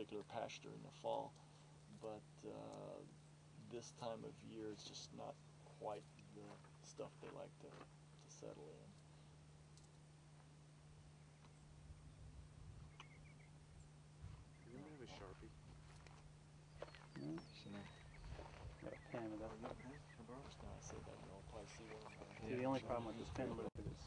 particular pasture in the fall, but uh, this time of year it's just not quite the stuff they like to, to settle in. Does anybody have a Sharpie? Got a pen, with Now that's I say that, you'll probably see one. See, the only problem with this pen is